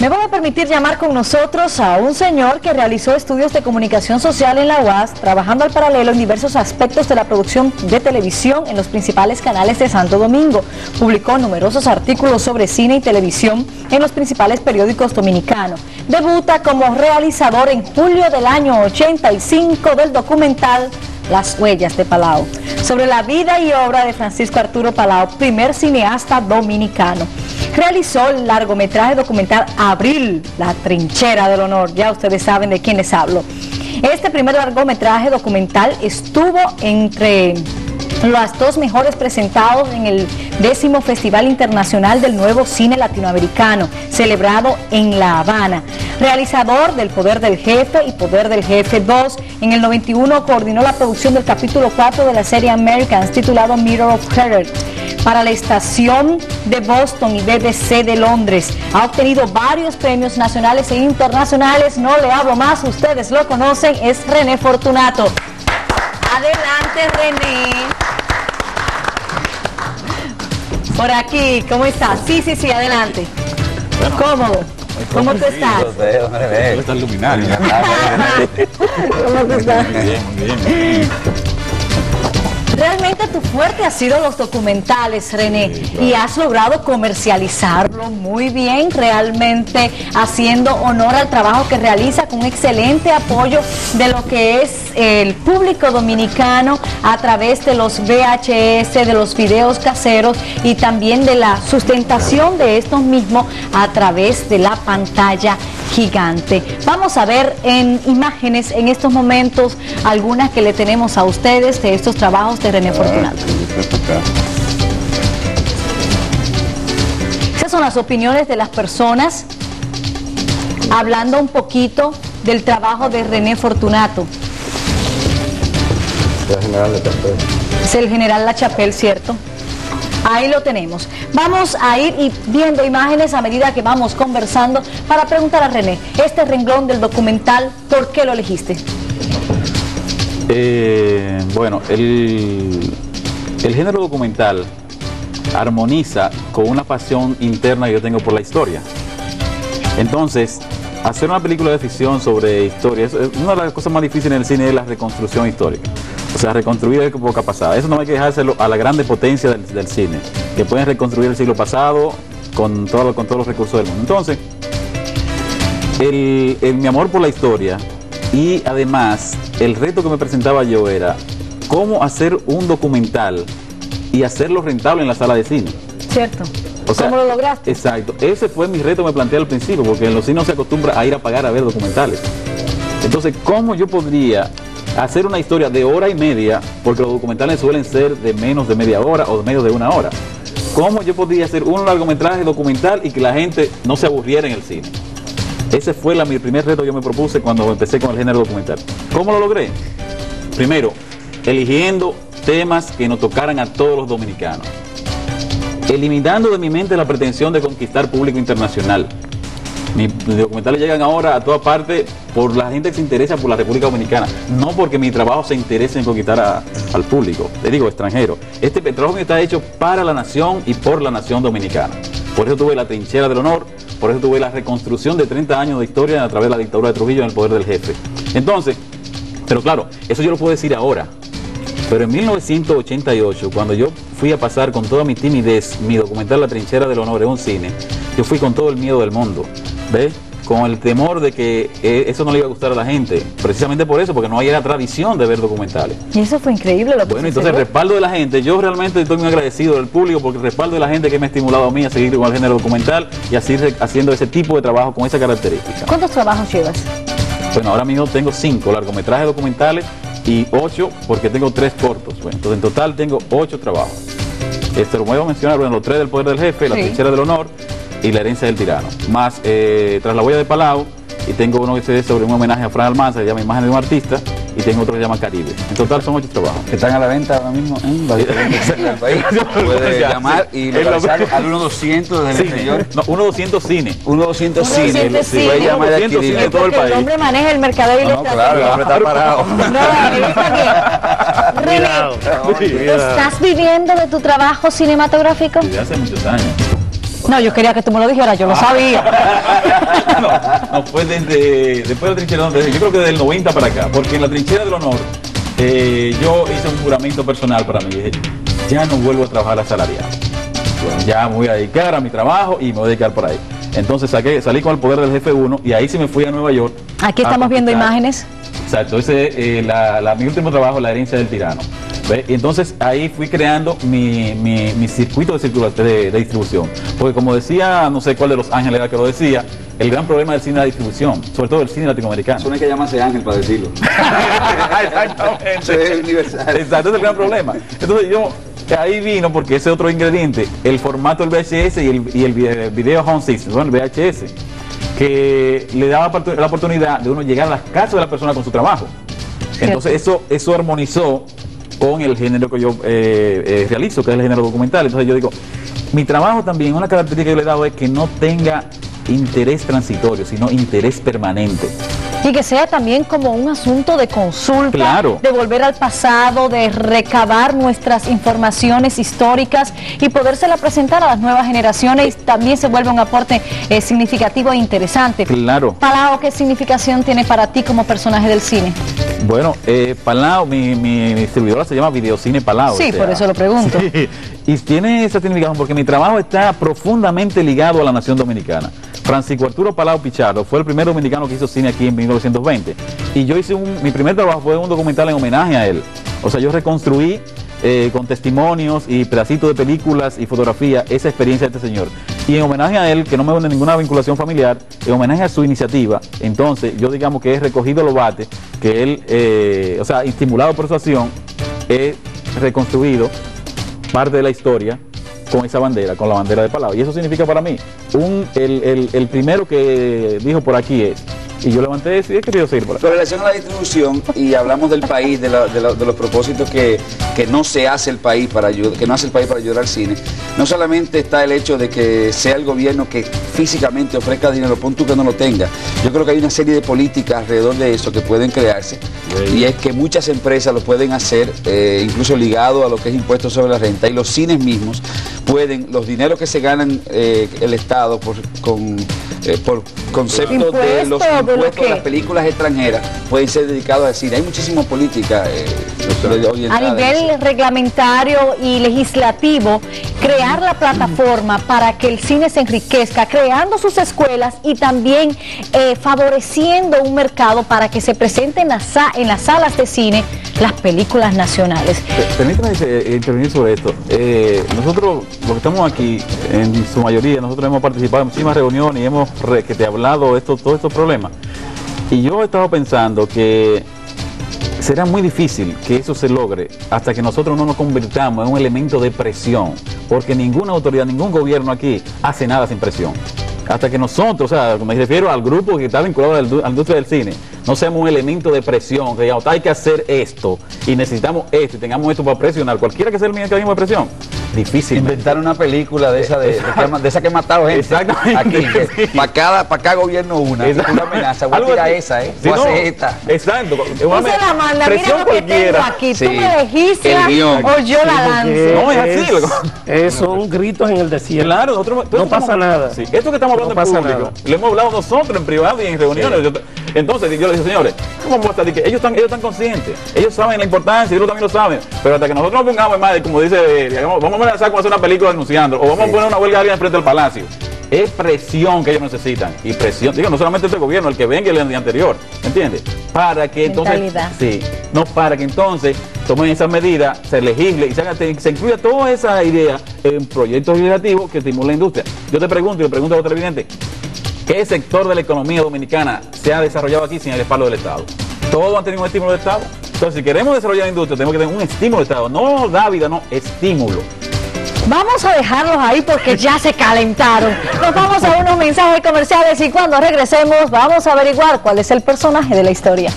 Me voy a permitir llamar con nosotros a un señor que realizó estudios de comunicación social en la UAS, trabajando al paralelo en diversos aspectos de la producción de televisión en los principales canales de Santo Domingo. Publicó numerosos artículos sobre cine y televisión en los principales periódicos dominicanos. Debuta como realizador en julio del año 85 del documental Las huellas de Palau, sobre la vida y obra de Francisco Arturo Palau, primer cineasta dominicano realizó el largometraje documental Abril, la trinchera del honor. Ya ustedes saben de quién les hablo. Este primer largometraje documental estuvo entre los dos mejores presentados en el décimo Festival Internacional del Nuevo Cine Latinoamericano, celebrado en La Habana. Realizador del Poder del Jefe y Poder del Jefe 2, en el 91 coordinó la producción del capítulo 4 de la serie Americans titulado Mirror of Herod para la estación de Boston y BBC de Londres. Ha obtenido varios premios nacionales e internacionales. No le hablo más, ustedes lo conocen, es René Fortunato. Adelante, René. Por aquí, ¿cómo estás? Sí, sí, sí, adelante. Cómodo. ¿Cómo tú estás? Está luminario. ¿Cómo tú estás? Bien, bien. Realmente tu fuerte ha sido los documentales, René, Sí, claro. y has logrado comercializarlo muy bien, realmente haciendo honor al trabajo que realiza con excelente apoyo de lo que es el público dominicano a través de los VHS, de los videos caseros y también de la sustentación de estos mismos a través de la pantalla gigante. Vamos a ver en imágenes en estos momentos algunas que le tenemos a ustedes de estos trabajos de René Fortunato. Esas son las opiniones de las personas hablando un poquito del trabajo de René Fortunato. general. Es el general La Chapelle, ¿cierto? Ahí lo tenemos. Vamos a ir viendo imágenes a medida que vamos conversando para preguntar a René, este renglón del documental, ¿por qué lo elegiste? Eh, bueno, el, el género documental armoniza con una pasión interna que yo tengo por la historia. Entonces, hacer una película de ficción sobre historia, es, una de las cosas más difíciles en el cine es la reconstrucción histórica. O sea, reconstruir época pasada. Eso no hay que dejárselo a la grande potencia del, cine, que pueden reconstruir el siglo pasado con, todo, con todos los recursos del mundo. Entonces, el- mi amor por la historia y además el reto que me presentaba yo era cómo hacer un documental y hacerlo rentable en la sala de cine. ¿Cierto? O sea, ¿Cómo lo lograste? Exacto. Ese fue mi reto que me planteé al principio, porque en los cines no se acostumbra a ir a pagar a ver documentales. Entonces, ¿cómo yo podría hacer una historia de hora y media? Porque los documentales suelen ser de menos de media hora o de menos de una hora. ¿Cómo yo podría hacer un largometraje documental y que la gente no se aburriera en el cine? Ese fue la- mi primer reto que yo me propuse cuando empecé con el género documental. ¿Cómo lo logré? Primero, eligiendo temas que nos tocaran a todos los dominicanos. Eliminando de mi mente la pretensión de conquistar público internacional. Mis documentales llegan ahora a toda parte por la gente que se interesa por la República Dominicana, no porque mi trabajo se interese en conquistar al público, le digo extranjero. Este trabajo está hecho para la nación y por la nación dominicana. Por eso tuve la trinchera del honor, por eso tuve la reconstrucción de 30 años de historia a través de la dictadura de Trujillo en el poder del jefe. Entonces, pero claro, eso yo lo puedo decir ahora. Pero en 1988, cuando yo fui a pasar con toda mi timidez mi documental La trinchera del honor en un cine, yo fui con todo el miedo del mundo, ¿ves? Con el temor de que eh, eso no le iba a gustar a la gente, precisamente por eso, porque no hay la tradición de ver documentales. Y eso fue increíble lo que Bueno, entonces el respaldo de la gente, yo realmente estoy muy agradecido del público porque el respaldo de la gente que me ha estimulado a mí a seguir con el género documental y a seguir haciendo ese tipo de trabajo con esa característica. ¿Cuántos trabajos llevas? Bueno, ahora mismo tengo cinco largometrajes documentales y ocho porque tengo tres cortos. Bueno, entonces en total tengo ocho trabajos. Este lo voy a mencionar, bueno, los tres del poder del jefe, la Sí. trinchera del honor y la herencia del tirano. Más eh, tras la huella de Palau y tengo uno que es sobre un homenaje a Fran Almanza, que se llama Imagen de un artista y tengo otro que se llama Caribe. En total son ocho trabajos. Que están a la venta ahora mismo en del país. Puede llamar y localizar al 1200 del exterior. No, uno 200 cine. 1200 Uno cine. 200 Puede cine. llamar y 200 adquirir. cine de todo el Porque el país. hombre maneja el mercadeo y la No, claro, el hombre está parado. No. René. ¿estás viviendo de tu trabajo cinematográfico? Desde hace muchos años. No, yo quería que tú me lo dijeras, yo lo sabía. no, no, fue desde, después de la trinchera, yo creo que desde el 90 para acá, porque en la trinchera del honor eh, yo hice un juramento personal para mí. Dije, ya no vuelvo a trabajar asalariado. Ya me voy a dedicar a mi trabajo y me voy a dedicar por ahí. Entonces saqué, salí con el poder del jefe 1 y ahí sí me fui a Nueva York. Aquí estamos viendo imágenes. Exacto, ese es eh, la, la- mi último trabajo, la herencia del tirano. ¿Ve? Y entonces ahí fui creando mi, mi- mi circuito de, de, de distribución. Porque como decía, no sé cuál de los ángeles era que lo decía, el gran problema del cine es la distribución, sobre todo el cine latinoamericano. Eso no hay que llamarse Ángel para decirlo. Exactamente. Es universal. Exacto, ese es el gran problema. Entonces yo, ahí vino, porque ese otro ingrediente, el formato del VHS y el, y el video, video home system, ¿no? el VHS, que le daba la oportunidad de uno llegar a las casas de la persona con su trabajo. Entonces eso, eso armonizó con el género que yo eh, eh, realizo, que es el género documental. Entonces yo digo, mi trabajo también, una característica que yo le he dado es que no tenga interés transitorio, sino interés permanente. Y que sea también como un asunto de consulta, Claro. de volver al pasado, de recabar nuestras informaciones históricas y podérsela presentar a las nuevas generaciones también se vuelve un aporte eh, significativo e interesante. Claro. Palao, ¿qué significación tiene para ti como personaje del cine? Bueno, eh, Palao, mi, mi distribuidora se llama Videocine Palao. Sí, por eso lo pregunto. Sí, Y tiene esa significación porque mi trabajo está profundamente ligado a la nación dominicana. Francisco Arturo Palao Pichardo fue el primer dominicano que hizo cine aquí en 1920. Y yo hice un, mi primer trabajo fue un documental en homenaje a él. O sea, yo reconstruí eh, con testimonios y pedacitos de películas y fotografía esa experiencia de este señor. Y en homenaje a él, que no me vende ninguna vinculación familiar, en homenaje a su iniciativa, entonces yo digamos que he recogido los bates, que él, eh, o sea, estimulado por su acción, he reconstruido parte de la historia con esa bandera, con la bandera de Palau. Y eso significa para mí, un, el, el- el primero que dijo por aquí es, y yo levanté y he querido seguir por aquí. Con relación a la distribución, y hablamos del país, de, la- de la- de los propósitos que, que no se hace el país para ayudar, que no hace el país para ayudar al cine, no solamente está el hecho de que sea el gobierno que físicamente ofrezca dinero, pon tú que no lo tenga. Yo creo que hay una serie de políticas alrededor de eso que pueden crearse, y es que muchas empresas lo pueden hacer, eh, incluso ligado a lo que es impuesto sobre la renta, y los cines mismos pueden, los dineros que se ganan eh, el Estado por, con, eh, por conceptos de los Impuesto, de lo impuestos de las películas extranjeras pueden ser dedicados al cine. Hay muchísima política eh, A nivel reglamentario y legislativo, crear la plataforma para que el cine se enriquezca, creando sus escuelas y también eh, favoreciendo un mercado para que se presenten en, las sa- en las salas de cine las películas nacionales. Per- Permítame eh, intervenir sobre esto. Eh, nosotros, los que estamos aquí, en su mayoría, nosotros hemos participado en muchísimas reuniones y hemos re- que te he hablado de estos, todos estos problemas. Y yo he estado pensando que será muy difícil que eso se logre hasta que nosotros no nos convirtamos en un elemento de presión, porque ninguna autoridad, ningún gobierno aquí hace nada sin presión. Hasta que nosotros, o sea, me refiero al grupo que está vinculado a la industria del cine, no seamos un elemento de presión, que digamos, hay que hacer esto y necesitamos esto y tengamos esto para presionar, cualquiera que sea el mecanismo de presión, difícil. Inventar una película de esa de, de de esa que ha matado gente. Exactamente. Aquí, para cada, para cada gobierno una. Una amenaza. Voy a Algo tirar así. esa, ¿eh? Sí, Voy a no, hacer esta. Exacto. Tú se la manda, mira lo que tengo aquí, Sí. tú me legislas o yo la lanzo. No, es así, es- son gritos en el desierto. Claro, nosotros No esto pasa estamos- nada. Sí, esto que estamos hablando No en público, nada. lo hemos hablado nosotros en privado y en reuniones. Yo entonces yo le dije, señores, ¿cómo vamos a estar? Dije, Ellos están, ellos están conscientes, ellos saben la importancia, ellos también lo saben, pero hasta que nosotros nos pongamos en más, como dice, eh, digamos, vamos a amenazar con hacer una película denunciando, o vamos a poner una huelga de alguien frente al palacio. Es presión que ellos necesitan, y presión, digo, no solamente este gobierno, el que venga el día anterior, ¿entiendes? Para que entonces, Mentalidad. sí, no para que entonces tomen esas medidas, se legisle y se, haga- se incluya toda esa idea en proyectos legislativos que estimulen la industria. Yo te pregunto y le pregunto a otro evidente, ¿qué sector de la economía dominicana se ha desarrollado aquí sin el respaldo del Estado? Todos han tenido un estímulo del Estado. Entonces, si queremos desarrollar la industria, tenemos que tener un estímulo del Estado, no dávida, no, estímulo. Vamos a dejarlos ahí porque ya se calentaron. Nos vamos a unos mensajes comerciales y cuando regresemos vamos a averiguar cuál es el personaje de la historia.